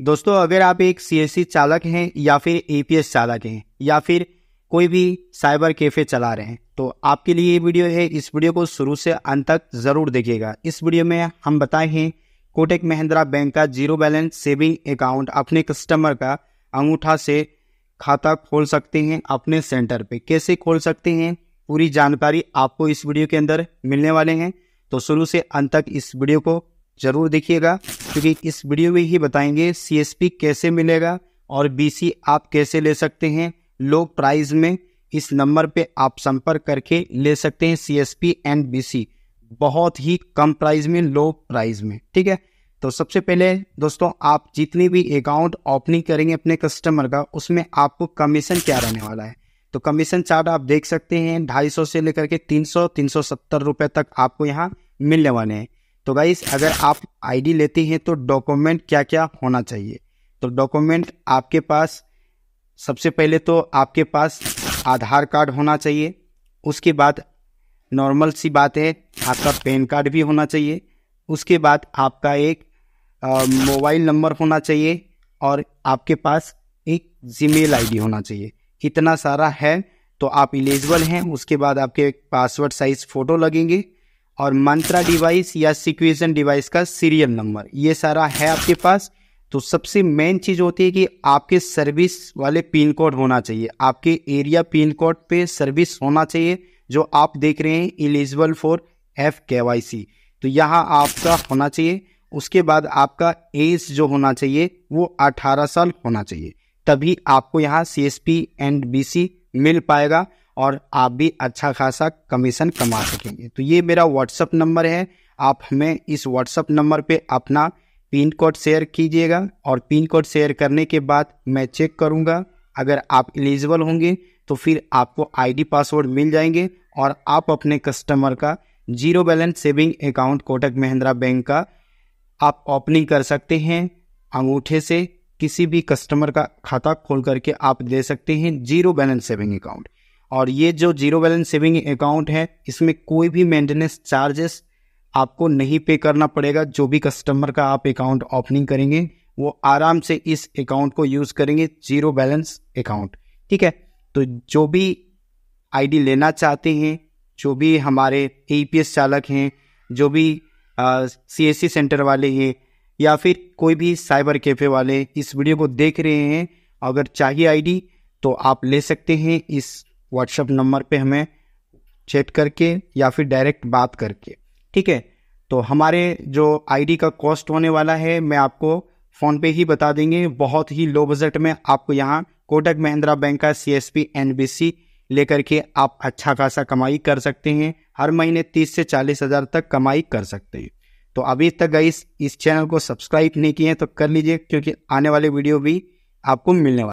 दोस्तों, अगर आप एक सी चालक हैं या फिर एपीएस चालक हैं या फिर कोई भी साइबर कैफ़े चला रहे हैं तो आपके लिए ये वीडियो है। इस वीडियो को शुरू से अंत तक ज़रूर देखिएगा। इस वीडियो में हम बताए हैं कोटक महिंद्रा बैंक का ज़ीरो बैलेंस सेविंग अकाउंट। अपने कस्टमर का अंगूठा से खाता खोल सकते हैं अपने सेंटर पे। कैसे खोल सकते हैं, पूरी जानकारी आपको इस वीडियो के अंदर मिलने वाले हैं। तो शुरू से अंत तक इस वीडियो को ज़रूर देखिएगा, क्योंकि इस वीडियो में ही बताएँगे सीएसपी कैसे मिलेगा और बीसी आप कैसे ले सकते हैं। लो प्राइस में इस नंबर पे आप संपर्क करके ले सकते हैं सीएसपी एंड बीसी बहुत ही कम प्राइस में, लो प्राइस में, ठीक है? तो सबसे पहले दोस्तों, आप जितनी भी अकाउंट ओपनिंग करेंगे अपने कस्टमर का, उसमें आपको कमीशन क्या रहने वाला है? तो कमीशन चार्ट आप देख सकते हैं, ढाई सौ से लेकर के तीन सौ तीन सौ सत्तर रुपए तक आपको यहाँ मिलने वाले हैं। तो गाइस अगर आप आईडी लेते हैं तो डॉक्यूमेंट क्या क्या होना चाहिए? तो डॉक्यूमेंट आपके पास, सबसे पहले तो आपके पास आधार कार्ड होना चाहिए। उसके बाद नॉर्मल सी बात है, आपका पैन कार्ड भी होना चाहिए। उसके बाद आपका एक मोबाइल नंबर होना चाहिए और आपके पास एक जीमेल आईडी होना चाहिए। इतना सारा है तो आप इलिजिबल हैं। उसके बाद आपके पासवर्ड साइज़ फ़ोटो लगेंगे। और मंत्रा डिवाइस या सिक्वेशन डिवाइस का सीरियल नंबर ये सारा है आपके पास। तो सबसे मेन चीज़ होती है कि आपके सर्विस वाले पिन कोड होना चाहिए। आपके एरिया पिन कोड पे सर्विस होना चाहिए, जो आप देख रहे हैं eligible for F K Y C तो यहाँ आपका होना चाहिए। उसके बाद आपका एज जो होना चाहिए, वो 18 साल होना चाहिए। तभी आपको यहाँ C S P and B C मिल पाएगा। और आप भी अच्छा खासा कमीशन कमा सकेंगे। तो ये मेरा व्हाट्सअप नंबर है। आप हमें इस व्हाट्सअप नंबर पे अपना पिन कोड शेयर कीजिएगा और पिन कोड शेयर करने के बाद मैं चेक करूँगा। अगर आप एलिजिबल होंगे तो फिर आपको आईडी पासवर्ड मिल जाएँगे और आप अपने कस्टमर का zero balance saving account Kotak Mahindra bank का आप ओपनिंग कर सकते हैं। अंगूठे से किसी भी कस्टमर का खाता खोल करके आप दे सकते हैं ज़ीरो बैलेंस सेविंग अकाउंट और ये जो ज़ीरो बैलेंस सेविंग अकाउंट है, इसमें कोई भी मेंटेनेंस चार्जेस आपको नहीं पे करना पड़ेगा। जो भी कस्टमर का आप अकाउंट ओपनिंग करेंगे, वो आराम से इस अकाउंट को यूज़ करेंगे, ज़ीरो बैलेंस अकाउंट ठीक है? तो जो भी आईडी लेना चाहते हैं, जो भी हमारे ए चालक हैं, जो भी सी एस सेंटर वाले हैं, या फिर कोई भी साइबर कैफ़े वाले इस वीडियो को देख रहे हैं, अगर चाहिए आईडी तो आप ले सकते हैं इस व्हाट्सएप नंबर पे हमें चैट करके या फिर डायरेक्ट बात करके। ठीक है? तो हमारे जो आईडी का कॉस्ट होने वाला है, मैं आपको फ़ोन पे ही बता देंगे। बहुत ही लो बजट में आपको यहाँ कोटक महिंद्रा बैंक का C S P N B C लेकर के आप अच्छा खासा कमाई कर सकते हैं। हर महीने तीस से चालीस हज़ार तक कमाई कर सकते हैं। तो अभी तक गई इस चैनल को सब्सक्राइब नहीं किए तो कर लीजिए, क्योंकि आने वाले वीडियो भी आपको मिलने वाले